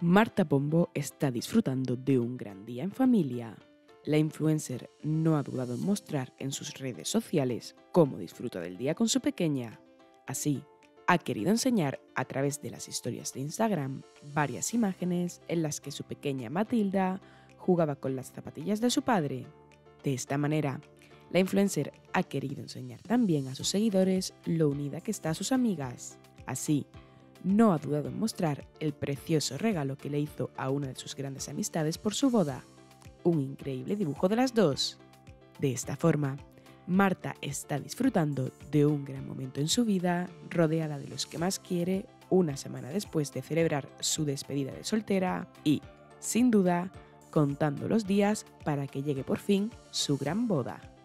Marta Pombo está disfrutando de un gran día en familia. La influencer no ha dudado en mostrar en sus redes sociales cómo disfruta del día con su pequeña. Así, ha querido enseñar a través de las historias de Instagram varias imágenes en las que su pequeña Matilda jugaba con las zapatillas de su padre. De esta manera, la influencer ha querido enseñar también a sus seguidores lo unida que está a sus amigas. Así, no ha dudado en mostrar el precioso regalo que le hizo a una de sus grandes amistades por su boda, un increíble dibujo de las dos. De esta forma, Marta está disfrutando de un gran momento en su vida, rodeada de los que más quiere, una semana después de celebrar su despedida de soltera y, sin duda, contando los días para que llegue por fin su gran boda.